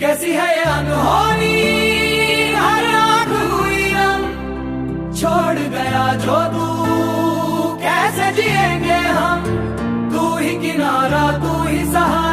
कैसी है अनहोनी? हर आँख हुई हम। छोड़ गया जो तू। कैसे जिएँगे हम? तू ही किनारा, तू ही सहारा।